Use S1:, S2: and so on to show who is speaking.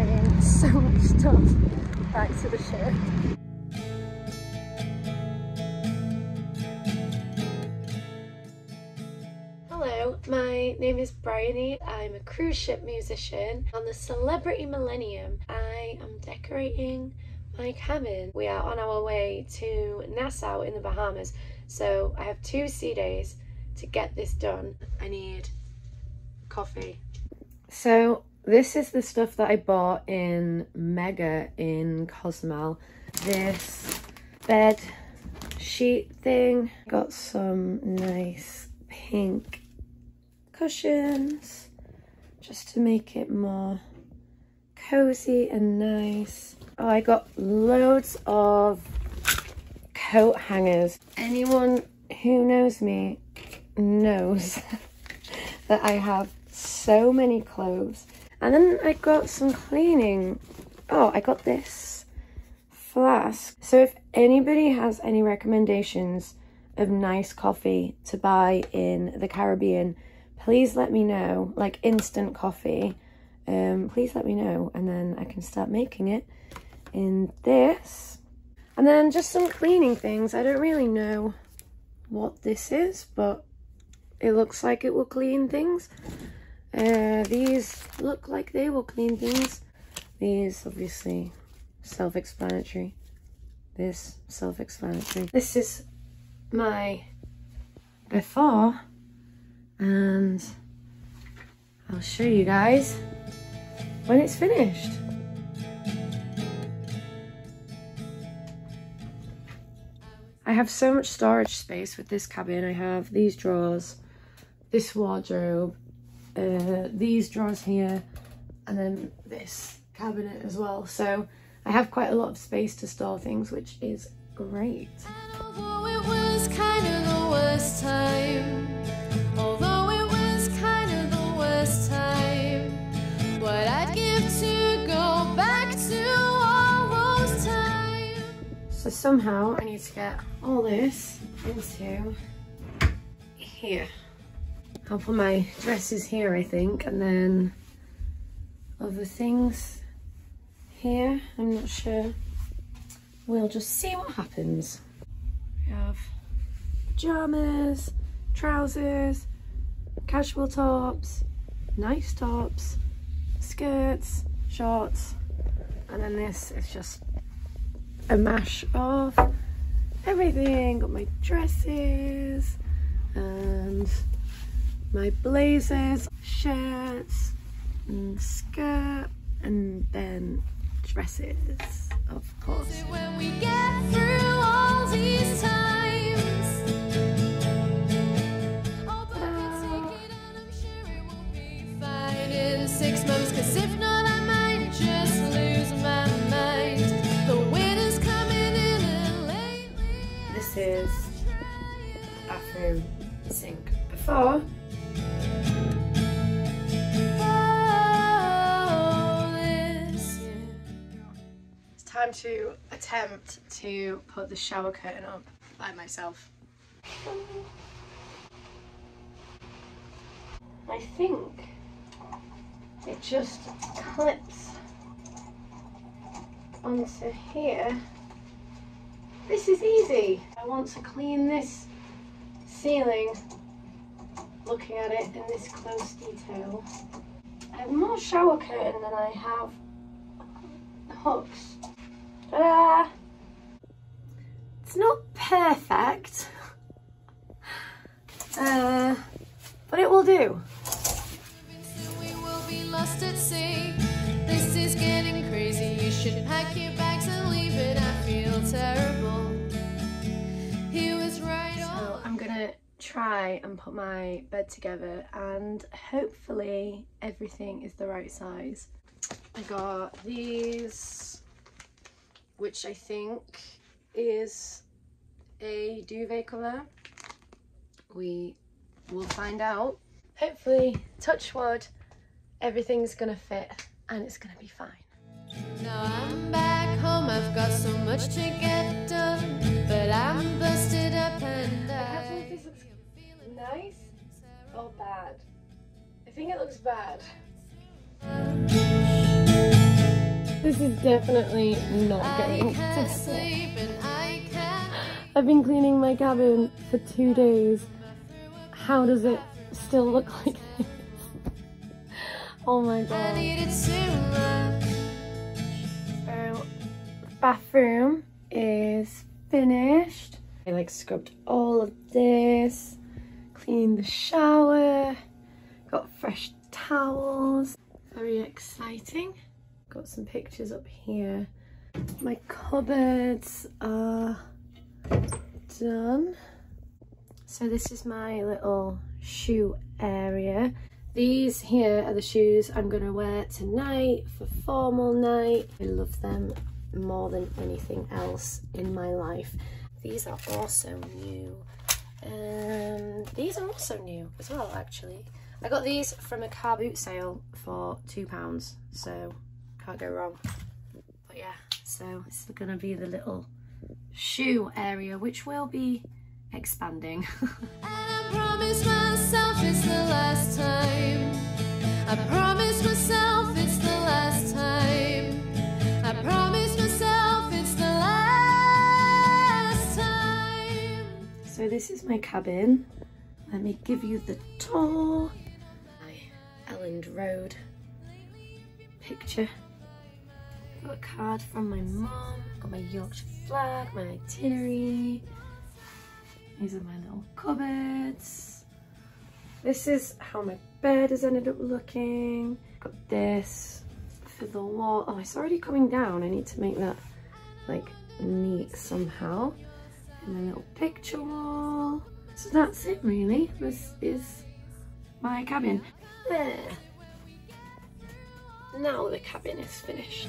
S1: carrying so much stuff back to the ship. Hello, my name is Bryony. I'm a cruise ship musician. On the Celebrity Millennium, I am decorating my cabin. We are on our way to Nassau in the Bahamas, so I have two sea days to get this done. I need coffee. So this is the stuff that I bought in Mega in Cozumel. This bed sheet thing. Got some nice pink cushions just to make it more cozy and nice. Oh, I got loads of coat hangers. Anyone who knows me knows that I have so many clothes. And then I got some cleaning. Oh, I got this flask. So if anybody has any recommendations of nice coffee to buy in the Caribbean, please let me know. Like instant coffee. Um, please let me know and then I can start making it in this. And then just some cleaning things. I don't really know what this is, but it looks like it will clean things. Uh, these look like they will clean things. These, obviously, self-explanatory. This, self-explanatory. This is my before. And I'll show you guys when it's finished. I have so much storage space with this cabin. I have these drawers, this wardrobe, uh, these drawers here, and then this cabinet as well. So I have quite a lot of space to store things, which is great. So somehow I need to get all this into here. I'll put my dresses here, I think, and then other things here. I'm not sure. We'll just see what happens. We have pajamas, trousers, casual tops, nice tops, skirts, shorts, and then this is just a mash of everything. Got my dresses and my blazers, shirts, and skirt, and then dresses, of course. Six months, cause if not, I might just lose my mind. The winter's coming in and lately. This is bathroom sink before time to attempt to put the shower curtain up by myself. I think it just clips onto here. This is easy. I want to clean this ceiling looking at it in this close detail. I have more shower curtain than I have hooks. Ta-da! It's not perfect, uh, but it will do. This is getting crazy. You should pack your try and put my bed together, and hopefully everything is the right size. I got these, which I think is a duvet cover. We will find out. Hopefully, touch wood, everything's gonna fit and it's gonna be fine. Now I'm back home, I've got so much to get done, but I'm or bad. I think it looks bad. This is definitely not going to sleep. I've been cleaning my cabin for two days. How does it still look like this? Oh my god. So, bathroom is finished. I like scrubbed all of this, cleaned the shower, got fresh towels. Very exciting. Got some pictures up here. My cupboards are done. So this is my little shoe area. These here are the shoes I'm going to wear tonight for formal night. I love them more than anything else in my life. These are also new. And these are also new as well, actually. I got these from a car boot sale for £2, so can't go wrong. But yeah, so this is going to be the little shoe area, which will be expanding. I promise myself it's the last time. I promise myself this is my cabin. Let me give you the tour. My Elland Road picture. Got a card from my mom. Got my Yorkshire flag, my itinerary. These are my little cupboards. This is how my bed has ended up looking. Got this for the wall. Oh, it's already coming down. I need to make that like neat somehow in a little picture wall. So that's it really. This is my cabin. There. Now the cabin is finished.